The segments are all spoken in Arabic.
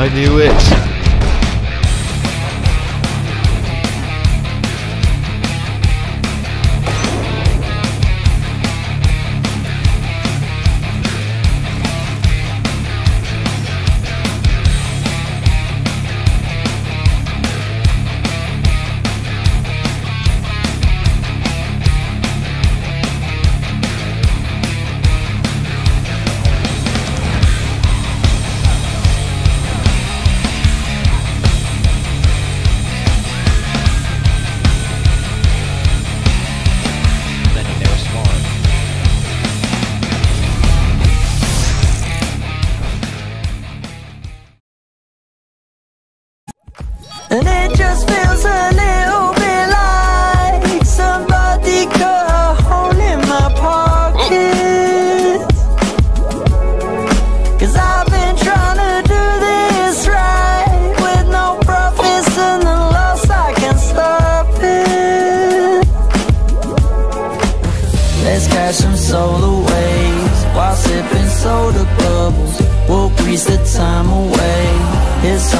I knew it.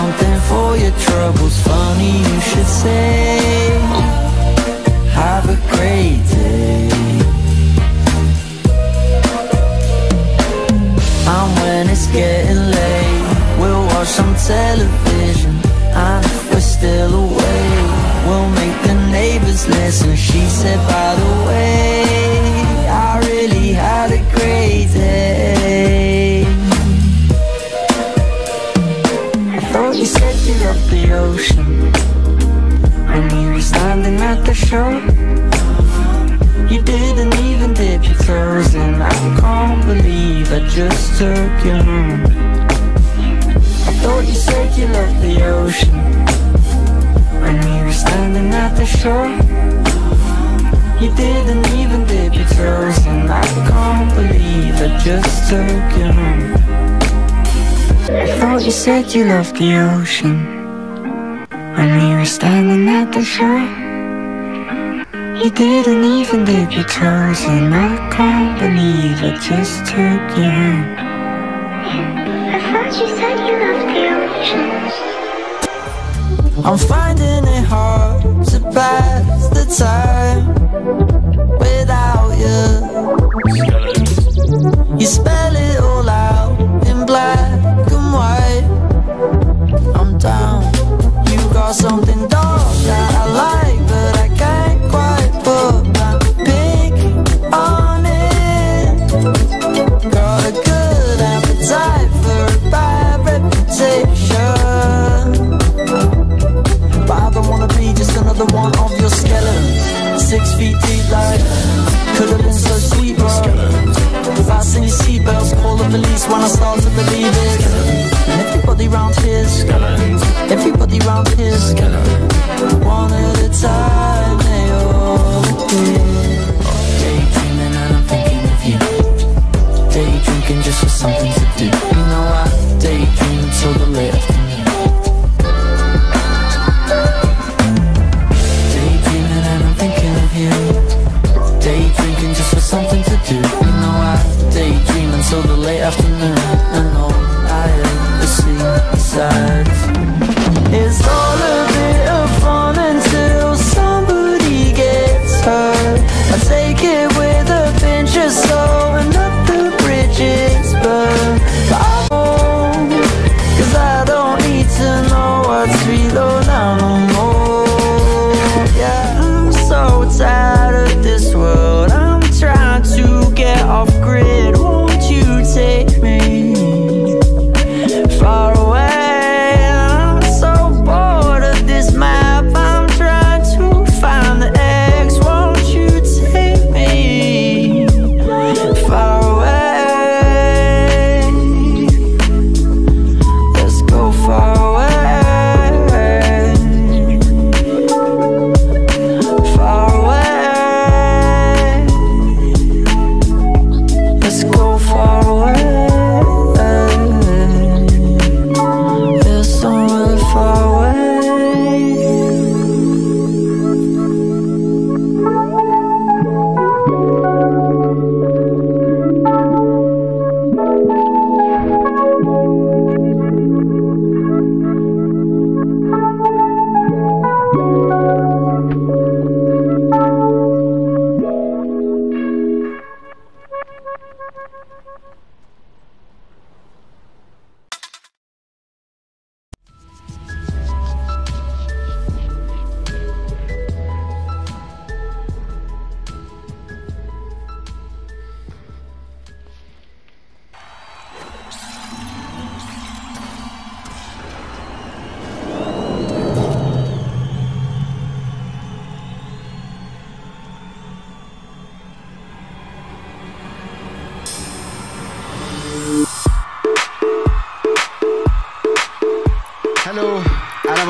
Something for your troubles. Funny you should say. Have a great day. And when it's getting late, we'll watch some television. And if we're still awake, we'll make the neighbors listen. She said, by the way, I really had a great day. You said you loved the ocean when you were standing at the shore. You didn't even dip your toes in. I can't believe I just took you home. I thought you said you loved the ocean when we were standing at the shore. You didn't even dip your toes in. I can't believe I just took you home. I thought you said you loved the ocean when we were standing at the shore. You didn't even dip your toes in. I can't believe I just took you home. I thought you said you loved the oceans. I'm finding it hard to pass the time without you. You spell it This was something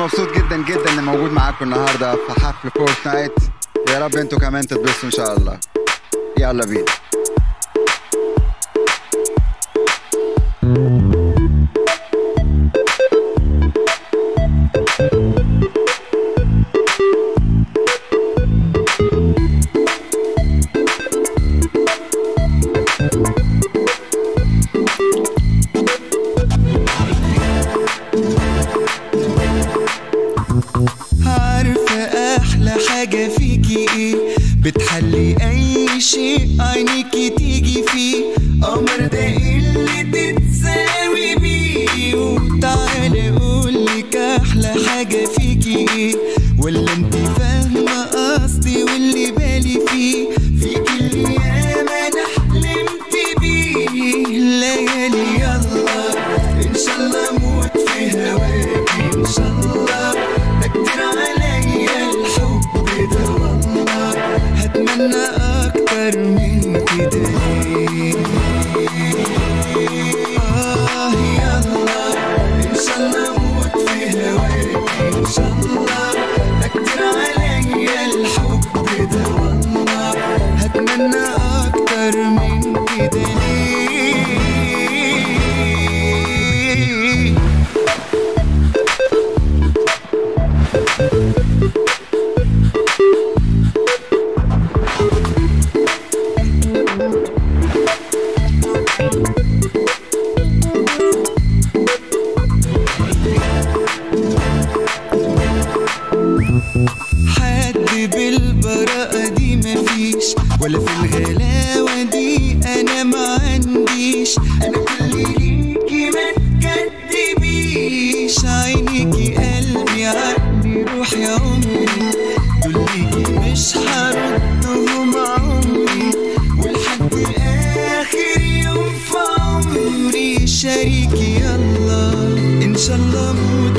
مبسوط جدا جدا إني موجود معاكم النهارده في حفل فورتنايت يا رب أنتوا كمان تتبسطوا إن شاء الله. يلا بينا. بتحلي أي شيء عينيكي sun. عينيكي قلبي عقلي روح يا عمري دوليكي مش هردهم عمري. ولحد اخر يوم في عمري. شريكي يلا إن شاء الله موت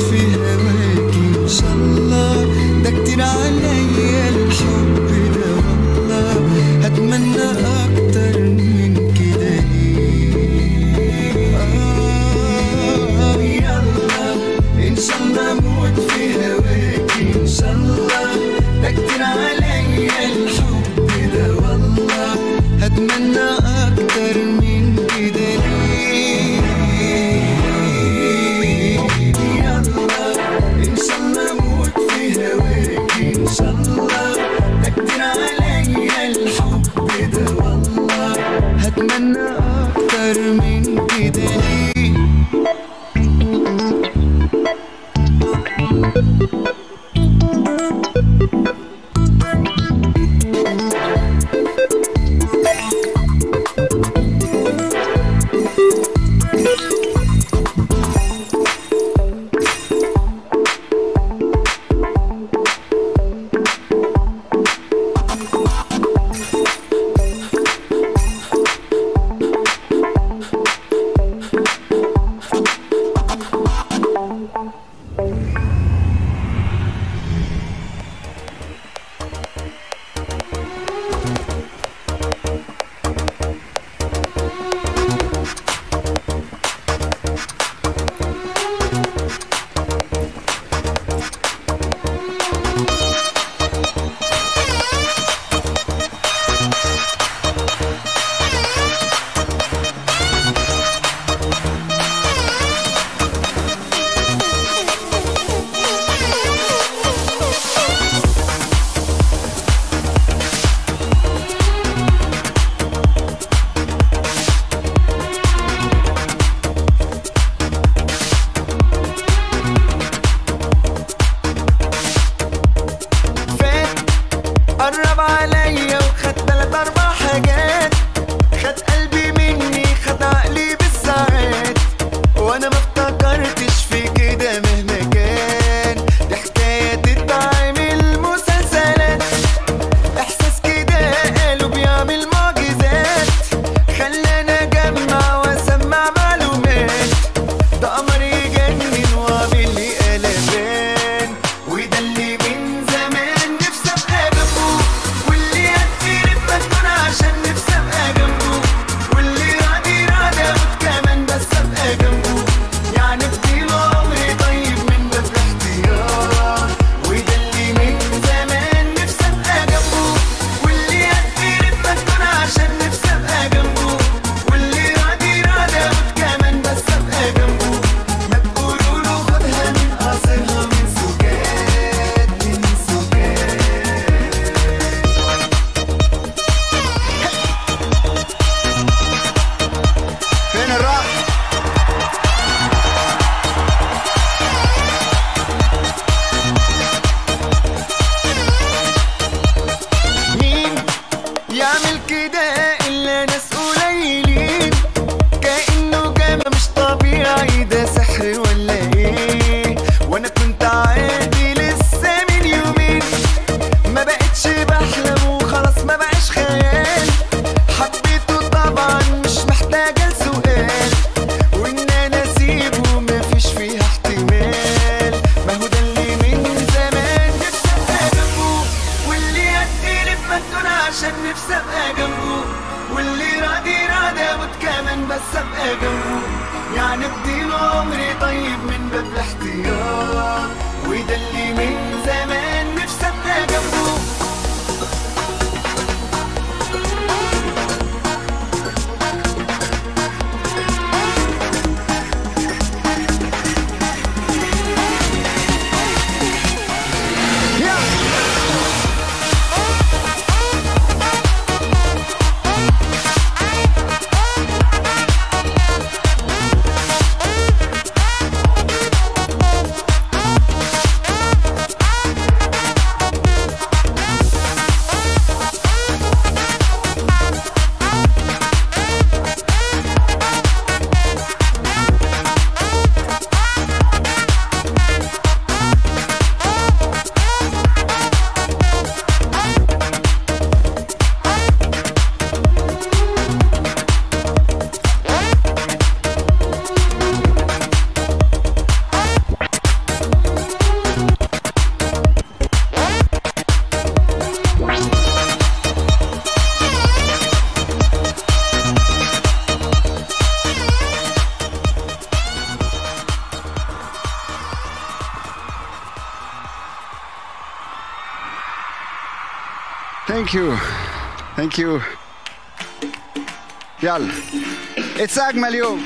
يعمل كده you. Thank you. Yal. It's Agmalio.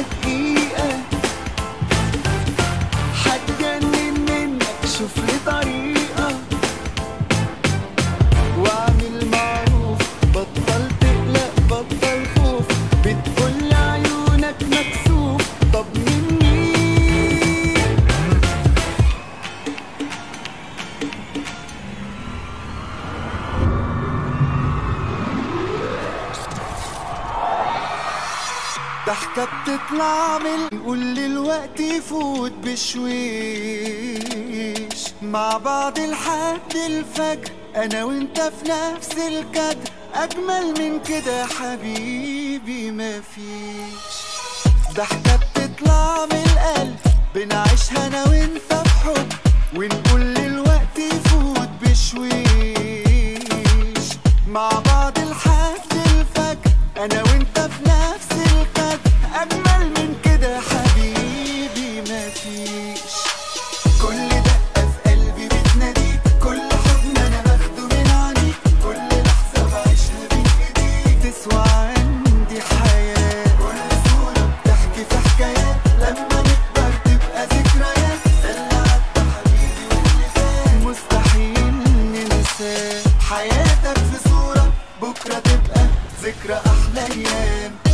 دقيقة. هتجنن منك شوف ليه اطلع اعمل لي الوقت يفوت بشويش مع بعض لحد الفجر أنا وإنت في نفس الكدر أجمل من كده حبيبي مفيش ضحكه بتطلع من القلب بنعيشها أنا وإنت في حب. ونقول الوقت يفوت بشويش مع بعض لحد الفجر أنا وإنت في أحلى أيام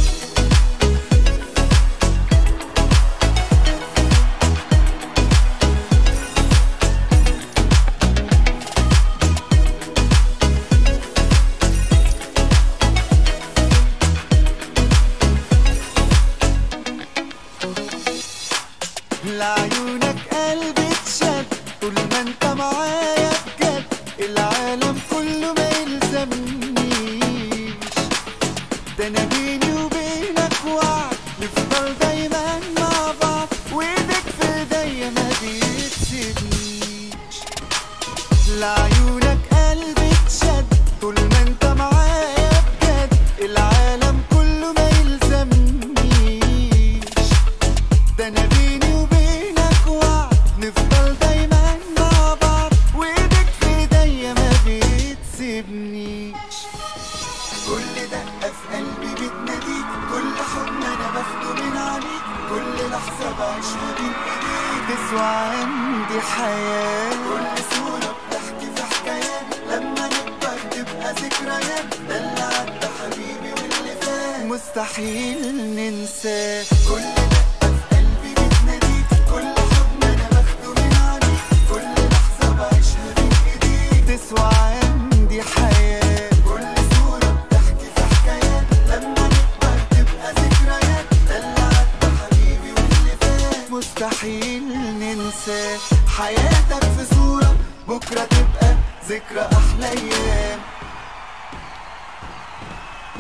حياتك في صورة بكرة تبقى ذكرى أحلى أيام.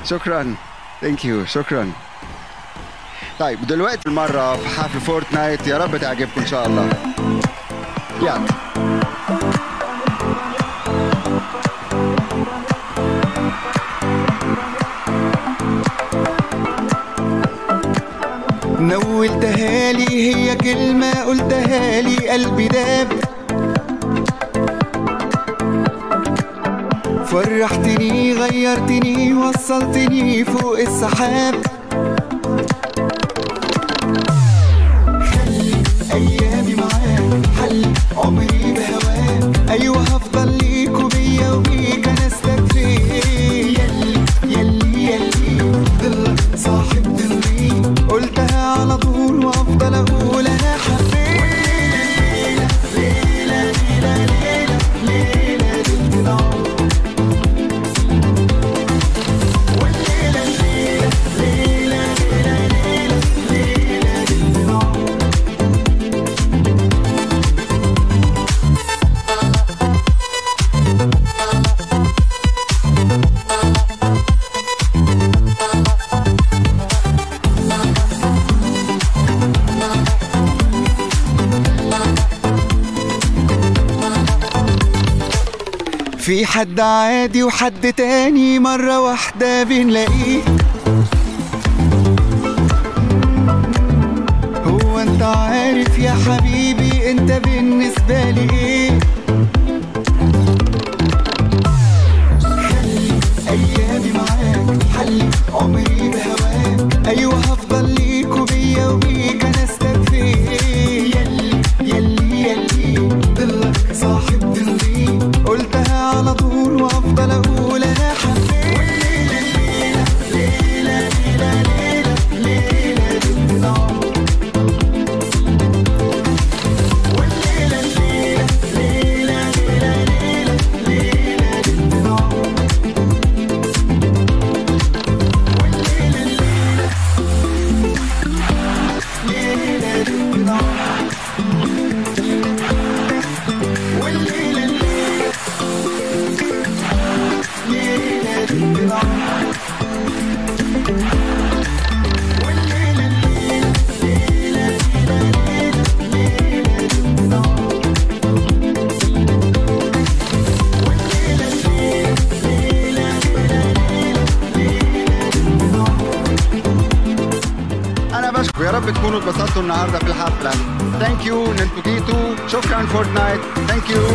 شكرا. thank you شكرا. طيب دلوقتي المرة في حفل فورتنايت يا رب تعجبكم إن شاء الله. يلا. نولتها لي هي كلمة قلتها لي قلبي داب. فرحتني غيرتني وصلتني فوق السحاب. حد عادي وحد تاني مرة واحدة بنلاقيه. هو انت عارف يا حبيبي انت بالنسبة لي إيه؟ تكونوا اتبسطتوا النهارده في الحفله ثانك يو ان انتوا جيتوا شكرا فورتنايت ثانك يو